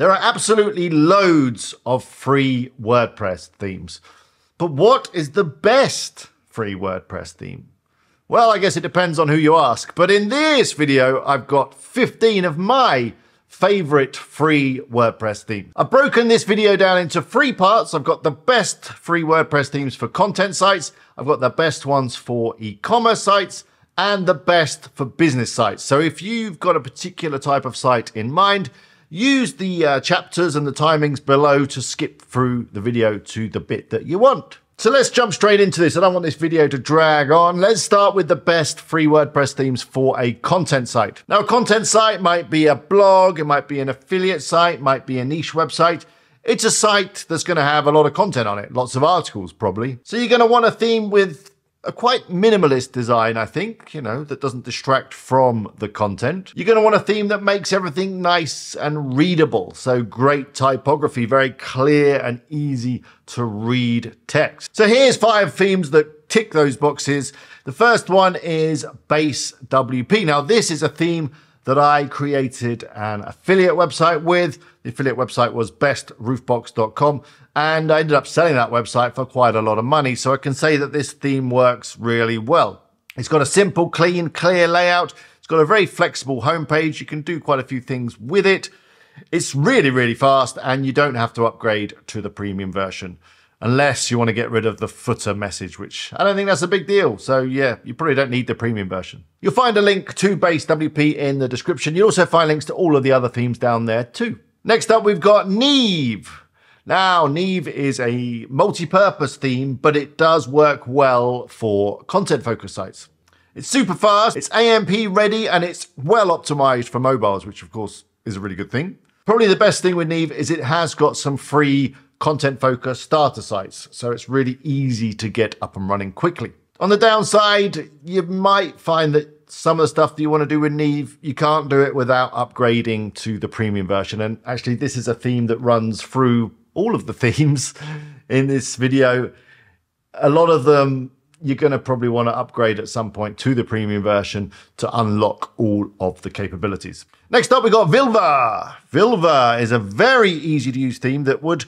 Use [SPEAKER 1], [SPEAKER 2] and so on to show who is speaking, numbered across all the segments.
[SPEAKER 1] There are absolutely loads of free WordPress themes. But what is the best free WordPress theme? Well, I guess it depends on who you ask. But in this video, I've got 15 of my favorite free WordPress themes. I've broken this video down into three parts. I've got the best free WordPress themes for content sites. I've got the best ones for e-commerce sites and the best for business sites. So if you've got a particular type of site in mind, use the uh, chapters and the timings below to skip through the video to the bit that you want. So let's jump straight into this. And I don't want this video to drag on. Let's start with the best free WordPress themes for a content site. Now, a content site might be a blog, it might be an affiliate site, might be a niche website. It's a site that's going to have a lot of content on it, lots of articles probably. So you're going to want a theme with a quite minimalist design, I think, you know, that doesn't distract from the content. You're going to want a theme that makes everything nice and readable. So great typography, very clear and easy to read text. So here's five themes that tick those boxes. The first one is base WP. Now, this is a theme that I created an affiliate website with. The affiliate website was bestroofbox.com, and I ended up selling that website for quite a lot of money. So I can say that this theme works really well. It's got a simple, clean, clear layout. It's got a very flexible homepage. You can do quite a few things with it. It's really, really fast, and you don't have to upgrade to the premium version unless you want to get rid of the footer message, which I don't think that's a big deal. So yeah, you probably don't need the premium version. You'll find a link to Base WP in the description. You'll also find links to all of the other themes down there too. Next up, we've got Neve. Now, Neve is a multi-purpose theme, but it does work well for content-focused sites. It's super fast, it's AMP ready, and it's well optimized for mobiles, which of course is a really good thing. Probably the best thing with Neve is it has got some free content focused starter sites, so it's really easy to get up and running quickly. On the downside, you might find that some of the stuff that you want to do with Neve, you can't do it without upgrading to the premium version. And actually, this is a theme that runs through all of the themes in this video. A lot of them you're going to probably want to upgrade at some point to the premium version to unlock all of the capabilities. Next up, we got Vilva. Vilva is a very easy to use theme that would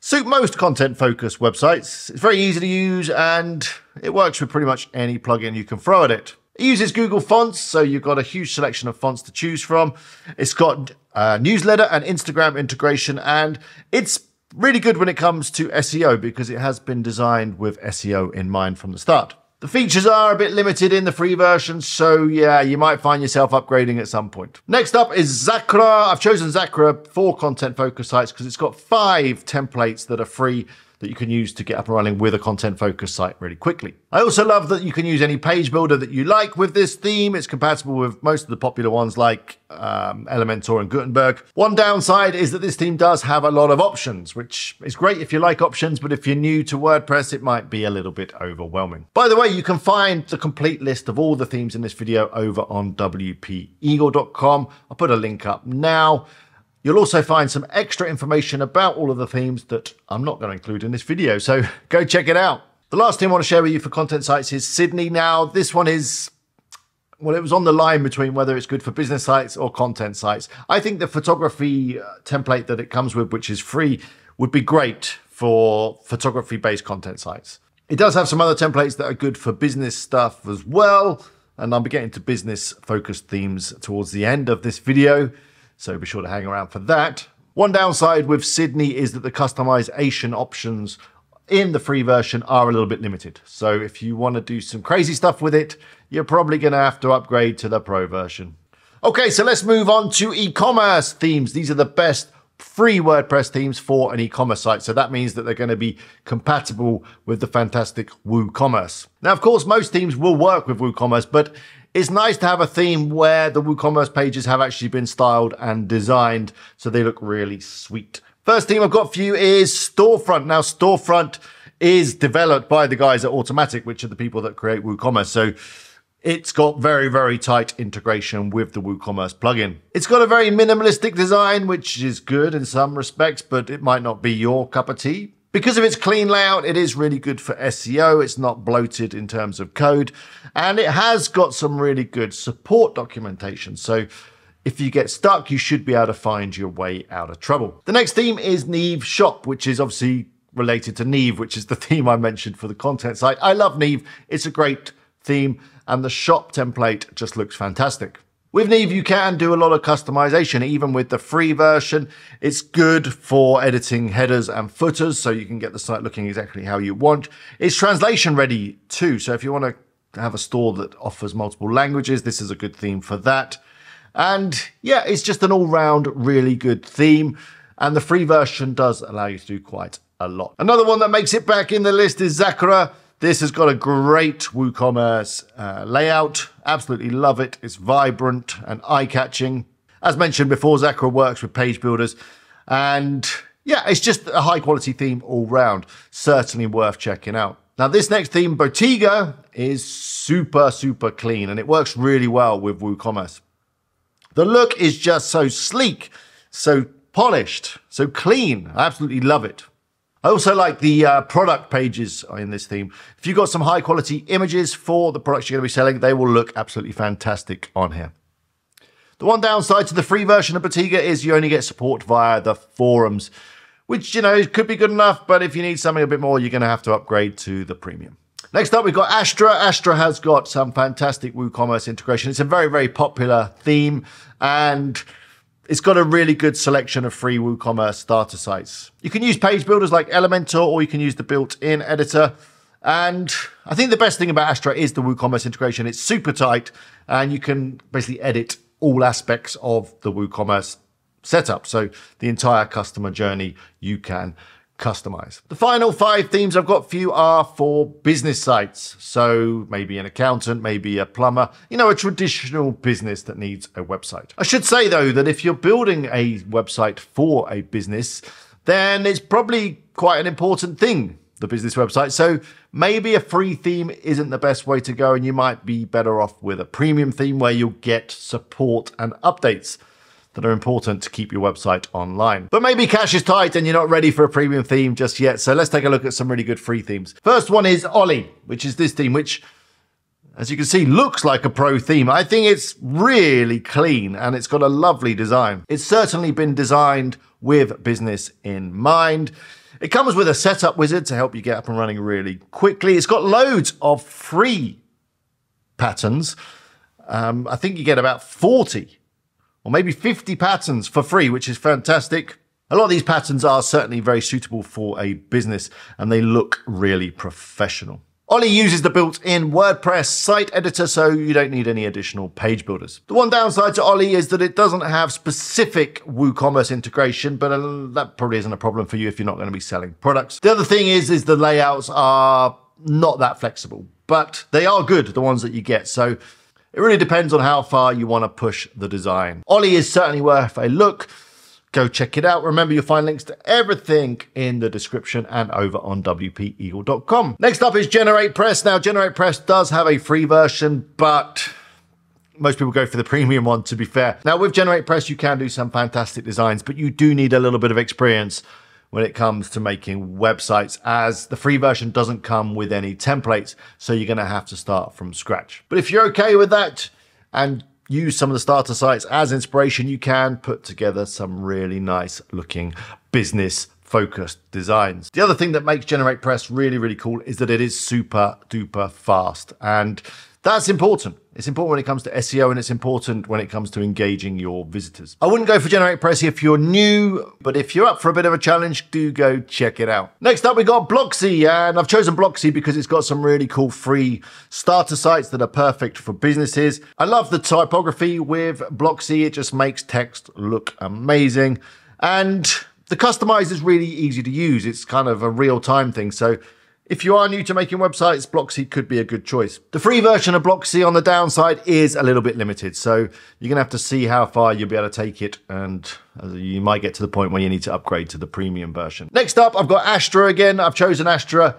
[SPEAKER 1] suit most content focused websites. It's very easy to use and it works with pretty much any plugin you can throw at it. It uses Google Fonts, so you've got a huge selection of fonts to choose from. It's got uh, newsletter and Instagram integration, and it's really good when it comes to SEO because it has been designed with SEO in mind from the start. The features are a bit limited in the free version, so yeah, you might find yourself upgrading at some point. Next up is Zakra. I've chosen Zakra for content focus sites because it's got five templates that are free that you can use to get up and running with a content focused site really quickly. I also love that you can use any page builder that you like with this theme. It's compatible with most of the popular ones like um, Elementor and Gutenberg. One downside is that this theme does have a lot of options, which is great if you like options, but if you're new to WordPress, it might be a little bit overwhelming. By the way, you can find the complete list of all the themes in this video over on wpeagle.com. I'll put a link up now. You'll also find some extra information about all of the themes that I'm not going to include in this video, so go check it out. The last thing I want to share with you for content sites is Sydney. Now, this one is, well, it was on the line between whether it's good for business sites or content sites. I think the photography uh, template that it comes with, which is free, would be great for photography based content sites. It does have some other templates that are good for business stuff as well, and I'll be getting to business focused themes towards the end of this video so be sure to hang around for that. One downside with Sydney is that the customization options in the free version are a little bit limited. So if you want to do some crazy stuff with it, you're probably going to have to upgrade to the pro version. Okay, so let's move on to e-commerce themes. These are the best free WordPress themes for an e-commerce site. So that means that they're going to be compatible with the fantastic WooCommerce. Now, of course, most themes will work with WooCommerce, but it's nice to have a theme where the WooCommerce pages have actually been styled and designed so they look really sweet. First theme I've got for you is Storefront. Now, Storefront is developed by the guys at Automattic, which are the people that create WooCommerce. So it's got very, very tight integration with the WooCommerce plugin. It's got a very minimalistic design, which is good in some respects, but it might not be your cup of tea. Because of its clean layout, it is really good for SEO. It's not bloated in terms of code, and it has got some really good support documentation. So if you get stuck, you should be able to find your way out of trouble. The next theme is Neve Shop, which is obviously related to Neve, which is the theme I mentioned for the content site. I love Neve. It's a great theme, and the shop template just looks fantastic. With Neve, you can do a lot of customization, even with the free version. It's good for editing headers and footers, so you can get the site looking exactly how you want. It's translation ready too, so if you want to have a store that offers multiple languages, this is a good theme for that. And yeah, it's just an all round really good theme. And the free version does allow you to do quite a lot. Another one that makes it back in the list is Zakara. This has got a great WooCommerce uh, layout. Absolutely love it. It's vibrant and eye catching. As mentioned before, Zakara works with page builders. And yeah, it's just a high quality theme all round. Certainly worth checking out. Now, this next theme, Botiga, is super, super clean and it works really well with WooCommerce. The look is just so sleek, so polished, so clean. I absolutely love it. I also like the uh, product pages in this theme. If you've got some high quality images for the products you're going to be selling, they will look absolutely fantastic on here. The one downside to the free version of Botiga is you only get support via the forums, which, you know, could be good enough, but if you need something a bit more, you're going to have to upgrade to the premium. Next up, we've got Astra. Astra has got some fantastic WooCommerce integration. It's a very, very popular theme and it's got a really good selection of free WooCommerce starter sites. You can use page builders like Elementor or you can use the built-in editor. And I think the best thing about Astra is the WooCommerce integration. It's super tight and you can basically edit all aspects of the WooCommerce setup. So the entire customer journey you can customize. The final five themes I've got for you are for business sites. So maybe an accountant, maybe a plumber, you know, a traditional business that needs a website. I should say though that if you're building a website for a business, then it's probably quite an important thing, the business website. So maybe a free theme isn't the best way to go and you might be better off with a premium theme where you'll get support and updates that are important to keep your website online. But maybe cash is tight and you're not ready for a premium theme just yet. So let's take a look at some really good free themes. First one is Ollie, which is this theme, which as you can see, looks like a pro theme. I think it's really clean and it's got a lovely design. It's certainly been designed with business in mind. It comes with a setup wizard to help you get up and running really quickly. It's got loads of free patterns. Um, I think you get about 40 or maybe 50 patterns for free, which is fantastic. A lot of these patterns are certainly very suitable for a business and they look really professional. Ollie uses the built-in WordPress site editor, so you don't need any additional page builders. The one downside to Ollie is that it doesn't have specific WooCommerce integration, but uh, that probably isn't a problem for you if you're not going to be selling products. The other thing is, is the layouts are not that flexible, but they are good, the ones that you get. So it really depends on how far you want to push the design. Ollie is certainly worth a look. Go check it out. Remember, you'll find links to everything in the description and over on WPEagle.com. Next up is GeneratePress. Now, GeneratePress does have a free version, but most people go for the premium one, to be fair. Now, with GeneratePress, you can do some fantastic designs, but you do need a little bit of experience when it comes to making websites as the free version doesn't come with any templates. So you're going to have to start from scratch. But if you're okay with that and use some of the starter sites as inspiration, you can put together some really nice looking business focused designs. The other thing that makes GeneratePress really, really cool is that it is super duper fast. And that's important. It's important when it comes to SEO and it's important when it comes to engaging your visitors. I wouldn't go for GeneratePress if you're new, but if you're up for a bit of a challenge, do go check it out. Next up, we got Blocksy, and I've chosen Blocksy because it's got some really cool free starter sites that are perfect for businesses. I love the typography with Blocksy. It just makes text look amazing. And the customize is really easy to use. It's kind of a real time thing. So if you are new to making websites, Blocksy could be a good choice. The free version of Blocksy on the downside is a little bit limited, so you're gonna have to see how far you'll be able to take it, and uh, you might get to the point where you need to upgrade to the premium version. Next up, I've got Astra again. I've chosen Astra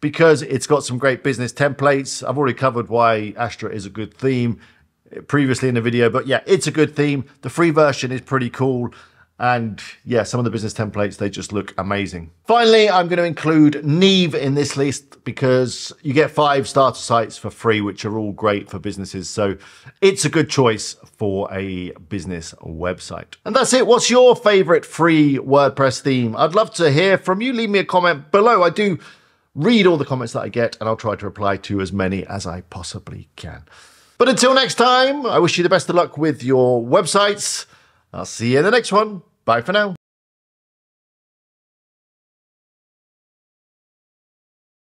[SPEAKER 1] because it's got some great business templates. I've already covered why Astra is a good theme eh, previously in the video, but yeah, it's a good theme. The free version is pretty cool. And yeah, some of the business templates, they just look amazing. Finally, I'm going to include Neve in this list because you get five starter sites for free, which are all great for businesses. So it's a good choice for a business website. And that's it. What's your favorite free WordPress theme? I'd love to hear from you. Leave me a comment below. I do read all the comments that I get and I'll try to reply to as many as I possibly can. But until next time, I wish you the best of luck with your websites. I'll see you in the next one. Bye for now.